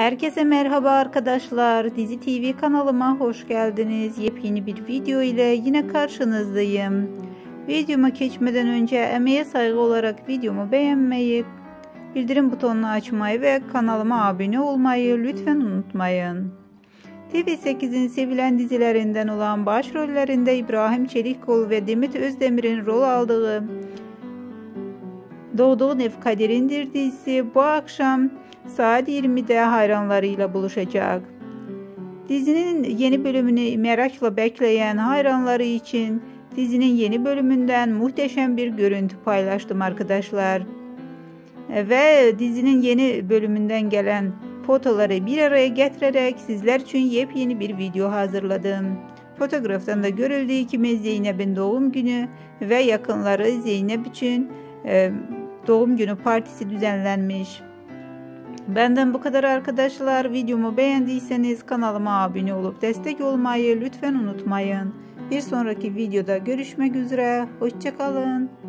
Herkese merhaba arkadaşlar. Dizi TV kanalıma hoş geldiniz. Yepyeni bir video ile yine karşınızdayım. Videoma geçmeden önce emeğe saygı olarak videomu beğenmeyi, bildirim butonunu açmayı ve kanalıma abone olmayı lütfen unutmayın. TV8'in sevilen dizilerinden olan başrollerinde İbrahim Çelikkol ve Demet Özdemir'in rol aldığı Doğduğun Ev Kaderindir dizisi bu akşam saat 20'de hayranlarıyla buluşacak. Dizinin yeni bölümünü merakla bekleyen hayranları için dizinin yeni bölümünden muhteşem bir görüntü paylaştım arkadaşlar. Ve dizinin yeni bölümünden gelen fotoları bir araya getirerek sizler için yepyeni bir video hazırladım. Fotoğraftan da görüldüğü gibi Zeynep'in doğum günü ve yakınları Zeynep için e, doğum günü partisi düzenlenmiş. Benden bu kadar arkadaşlar. Videomu beğendiyseniz kanalıma abone olup destek olmayı lütfen unutmayın. Bir sonraki videoda görüşmek üzere. Hoşçakalın.